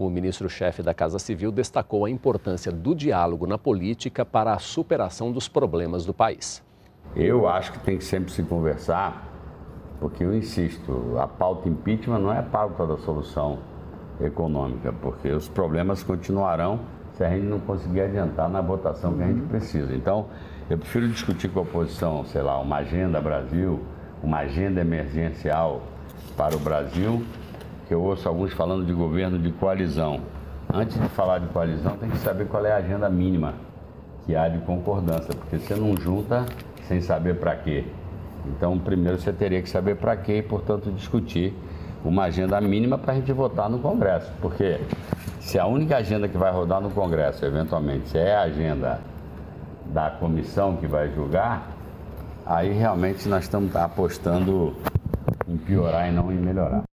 O ministro-chefe da Casa Civil destacou a importância do diálogo na política para a superação dos problemas do país. Eu acho que tem que sempre se conversar, porque eu insisto, a pauta impeachment não é a pauta da solução econômica, porque os problemas continuarão se a gente não conseguir adiantar na votação que a gente precisa. Então, eu prefiro discutir com a oposição, sei lá, uma agenda Brasil, uma agenda emergencial para o Brasil, eu ouço alguns falando de governo de coalizão. Antes de falar de coalizão, tem que saber qual é a agenda mínima que há de concordância, porque você não junta sem saber para quê. Então, primeiro você teria que saber para quê e, portanto, discutir uma agenda mínima para a gente votar no Congresso. Porque se a única agenda que vai rodar no Congresso, eventualmente, é a agenda da comissão que vai julgar, aí realmente nós estamos apostando em piorar e não em melhorar.